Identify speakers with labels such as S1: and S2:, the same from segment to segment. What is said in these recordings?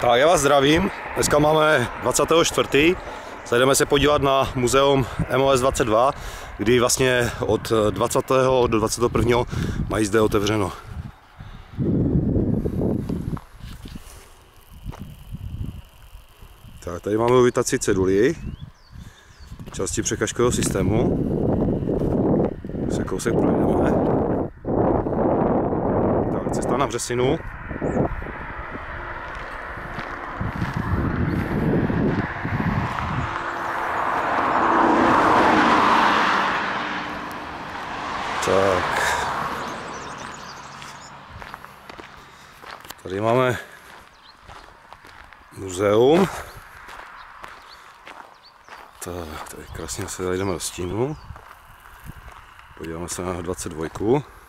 S1: Tak já vás zdravím. Dneska máme 24. Zajdeme se podívat na muzeum MOS 22, kdy vlastně od 20. do 21. mají zde otevřeno. Tak, tady máme uvitací ceduly, části překažkového systému. Se kousek projdeme. Tak, cesta na Břesinu. Tak. Tady máme muzeum. Tak, tady krásně se zajdeme do stínu. Podíváme se na 22.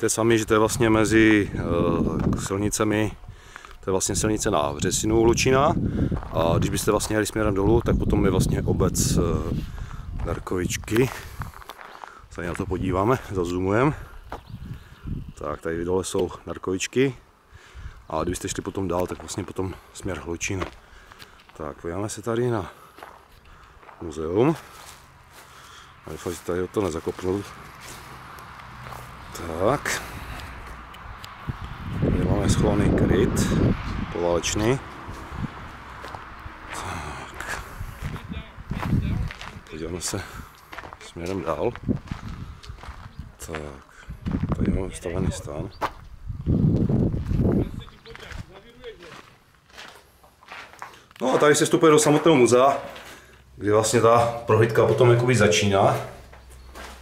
S1: Víte sami, že to je vlastně mezi uh, silnicemi, to je vlastně silnice na Vřesinu Lučina a když byste vlastně jeli směrem dolů, tak potom je vlastně obec uh, Darkovičky. Se na to podíváme, zazumujeme. Tak tady dole jsou Darkovičky a kdybyste šli potom dál, tak vlastně potom směr Hlučina. Tak podíváme se tady na muzeum. Doufám, že tady to nezakopnu. Tak. Tady máme schovaný kryt, poválečný. Tak. Podíváme se směrem dál. Tak. Tady máme vystavený stan. No a tady se vstupuje do samotného muzea, kdy vlastně ta prohlídka potom jakoby začíná.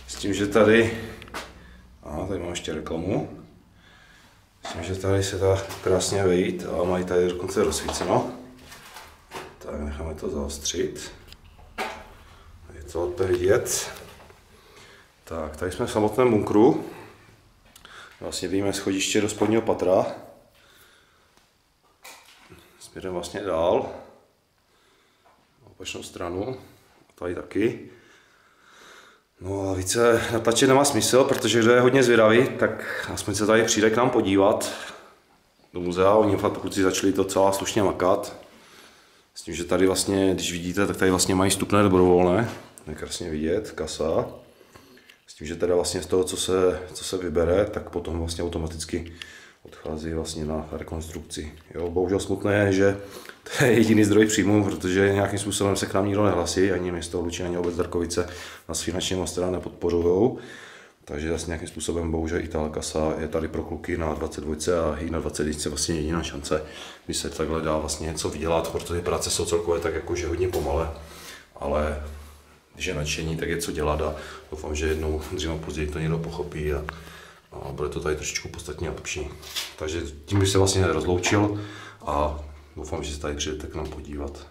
S1: S tím, že tady tady mám ještě reklamu. Myslím, že tady se dá krásně vejít a mají tady dokonce rozsvíceno. Tak necháme to zaostřit. Je to lépe vidět. Tak, tady jsme v samotném bunkru. Vlastně víme schodiště do spodního patra. Směrem vlastně dál. Na opačnou stranu. Tady taky. No a více natáčet nemá smysl, protože kdo je hodně zvědavý, tak aspoň se tady přijde k nám podívat do muzea. Oni fakt kluci začali to celá slušně makat. S tím, že tady vlastně, když vidíte, tak tady vlastně mají stupné dobrovolné. Je krásně vidět, kasa. S tím, že teda vlastně z toho, co se, co se vybere, tak potom vlastně automaticky odchází vlastně na rekonstrukci. Jo, bohužel smutné je, že to je jediný zdroj příjmu, protože nějakým způsobem se k nám nikdo nehlasí, ani město Lučin, ani obec Darkovice nás finančně moc teda nepodporují. Takže vlastně nějakým způsobem bohužel i ta kasa je tady pro kluky na 22 a i na 21 vlastně jediná šance, kdy se takhle dá vlastně něco vydělat, protože práce jsou celkově tak jakože hodně pomale, ale když je nadšení, tak je co dělat a doufám, že jednou dřív později to někdo pochopí a a bude to tady trošičku podstatně lepší. Takže tím bych se vlastně rozloučil a doufám, že se tady přijdete k nám podívat.